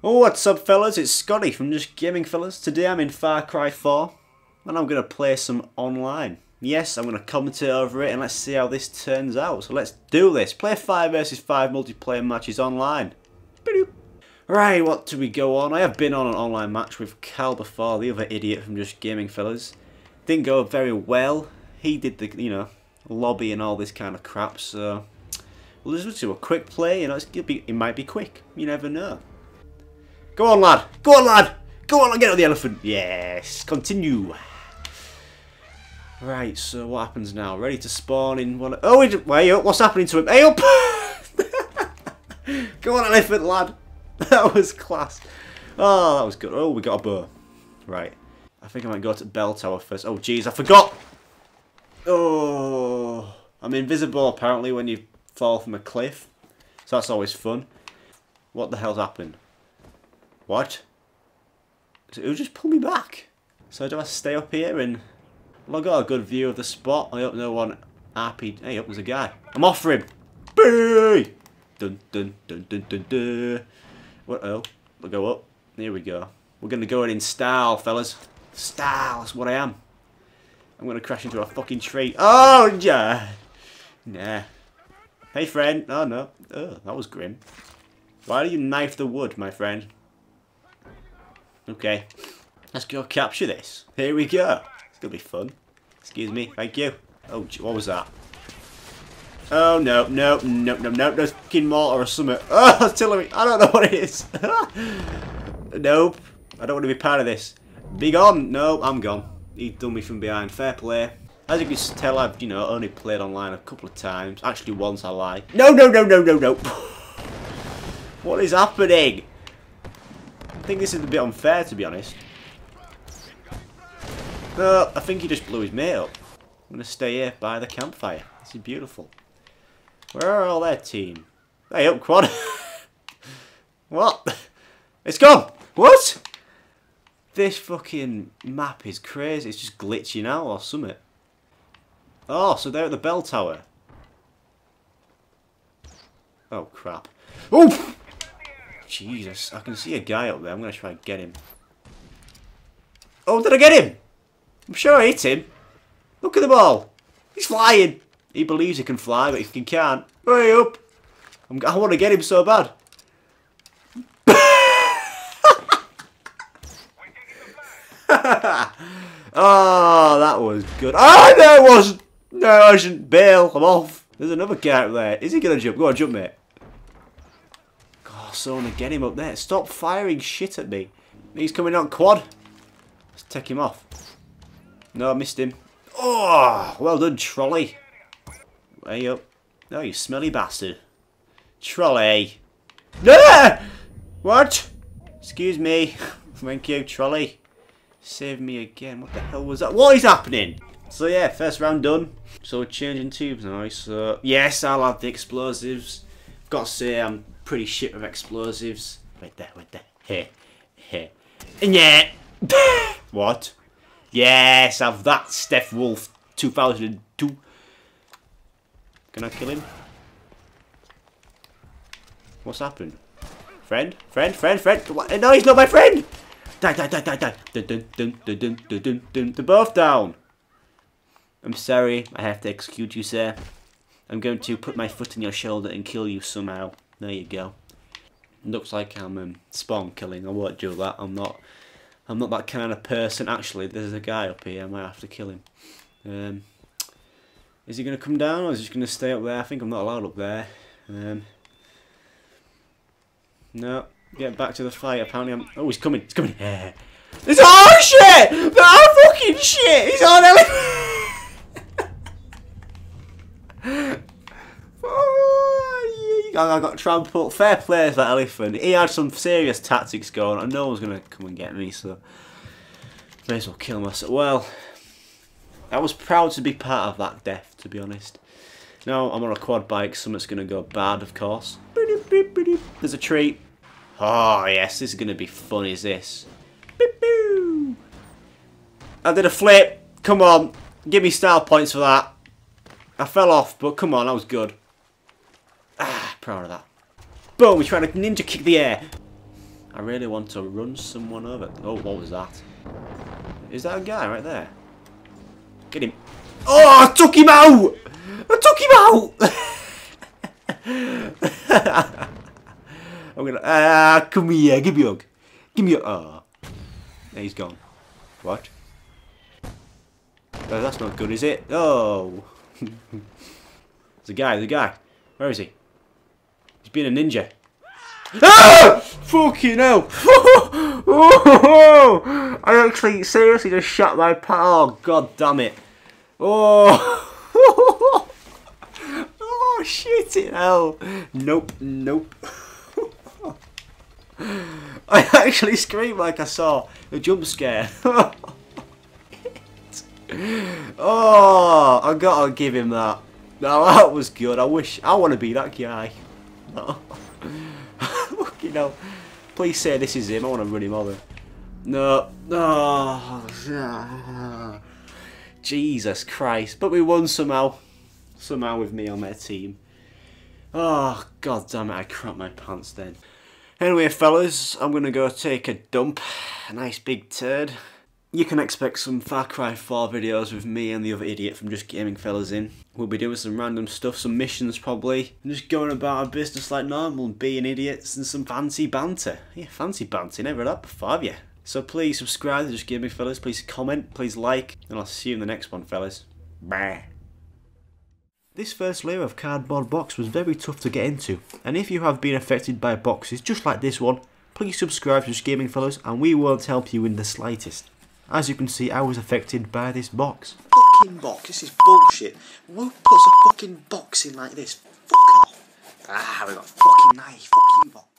What's up, fellas? It's Scotty from Just Gaming, fellas. Today I'm in Far Cry 4, and I'm going to play some online. Yes, I'm going to commentate over it, and let's see how this turns out. So let's do this. Play 5 versus 5 multiplayer matches online. Right, what do we go on? I have been on an online match with Cal before, the other idiot from Just Gaming, fellas. Didn't go very well. He did the, you know, lobby and all this kind of crap, so... We'll just do a quick play, you know, it might be quick. You never know. Go on, lad. Go on, lad. Go on, get on the elephant. Yes. Continue. Right, so what happens now? Ready to spawn in one... Oh, wait, wait up. What's happening to him? Hey, oh, up! Go on, elephant, lad. That was class. Oh, that was good. Oh, we got a bow. Right. I think I might go to Bell Tower first. Oh, jeez, I forgot! Oh, I'm invisible, apparently, when you fall from a cliff. So that's always fun. What the hell's happened? What? It'll just pull me back? So do I stay up here and... Well, I got a good view of the spot. I hope no one RP... Hey, up there's a guy. I'm off for him. Boo! Dun dun dun dun dun dun. What? Oh, we'll go up. Here we go. We're going to go in in style, fellas. Style, that's what I am. I'm going to crash into a fucking tree. Oh, yeah. Nah. Hey, friend. Oh, no. Oh, that was grim. Why do you knife the wood, my friend? Okay. Let's go capture this. Here we go. It's going to be fun. Excuse me. Thank you. Oh, what was that? Oh, no, no, no, no, no. There's fucking mortar or something. Oh, artillery. I don't know what it is. nope. I don't want to be part of this. Be gone. No, I'm gone. He done me from behind. Fair play. As you can tell, I've, you know, only played online a couple of times. Actually, once I lie. No, no, no, no, no, no. what is happening? I think this is a bit unfair, to be honest. No, I think he just blew his mate up. I'm going to stay here by the campfire. This is beautiful. Where are all their team? Hey, up, quad. what? It's gone. What? This fucking map is crazy. It's just glitching out or something. Oh, so they're at the bell tower. Oh, crap. Oh! Jesus, I can see a guy up there. I'm going to try and get him. Oh, did I get him? I'm sure I hit him. Look at the ball. He's flying. He believes he can fly, but he can't. Hurry up. I'm, I want to get him so bad. oh, that was good. Ah, oh, no, it wasn't. No, I shouldn't bail. I'm off. There's another guy up there. Is he going to jump? Go on, jump, mate. God, so I want to get him up there. Stop firing shit at me. He's coming on quad. Let's take him off. No, I missed him. Oh, well done, trolley. Way up. Oh, you smelly bastard. Trolley. No! What? Excuse me. Thank you, trolley. Save me again. What the hell was that? What is happening? So yeah, first round done. So we're changing tubes now. So yes, I'll have the explosives. Got to say, I'm pretty shit with explosives. Right there, right there. Here, here. And yeah. what? Yes, I've that Steph Wolf 2002. Can I kill him? What's happened? Friend? Friend? Friend? Friend? What? No, he's not my friend! Die, die, die, die, die. Dun, dun, dun, dun, dun, dun, dun, dun. They're both down. I'm sorry. I have to execute you, sir. I'm going to put my foot in your shoulder and kill you somehow. There you go. Looks like I'm um, spawn killing. I won't do that. I'm not. I'm not that kind of person. Actually, there's a guy up here. I might have to kill him. Um, is he going to come down or is he just going to stay up there? I think I'm not allowed up there. Um, no. Get back to the fight. Apparently I'm... Oh, he's coming. He's coming. It's oh shit! Oh fucking shit! He's on elephant! I got trampled. Fair play that elephant. He had some serious tactics going and no one's going to come and get me, so... May as well kill myself. Well, I was proud to be part of that death, to be honest. Now I'm on a quad bike, something's going to go bad, of course. There's a tree. Oh, yes, this is going to be fun, is this? I did a flip. Come on. Give me style points for that. I fell off, but come on, I was good. Proud of that. Boom, we trying to ninja kick the air. I really want to run someone over. Oh, what was that? Is that a guy right there? Get him. Oh, I took him out! I took him out! I'm gonna. Ah, uh, come here. Give me a hug. Give me a. Oh. He's gone. What? Oh, that's not good, is it? Oh. a guy. A guy. Where is he? He's been a ninja. Ah! Fucking hell! oh, I actually seriously just shot my pa. Oh god damn it! Oh, oh shit! It hell! Nope, nope. I actually screamed like I saw a jump scare. oh, I gotta give him that. No, that was good. I wish I want to be that guy. No. you know, please say this is him. I want to run him over. No, no. Jesus Christ! But we won somehow. Somehow with me on my team. Oh god damn it! I crap my pants then. Anyway, fellas, I'm gonna go take a dump. A nice big turd. You can expect some Far Cry 4 videos with me and the other idiot from Just Gaming Fellas in. We'll be doing some random stuff, some missions probably, and just going about our business like normal and being idiots and some fancy banter. Yeah, fancy banter, never had that before, have you? So please subscribe to Just Gaming Fellas, please comment, please like, and I'll see you in the next one, fellas. Bye. This first layer of cardboard box was very tough to get into, and if you have been affected by boxes just like this one, please subscribe to Just Gaming Fellas and we won't help you in the slightest. As you can see, I was affected by this box. Fucking box, this is bullshit. Who puts a fucking box in like this? Fuck off. Ah, we got a fucking nice, fuck you box.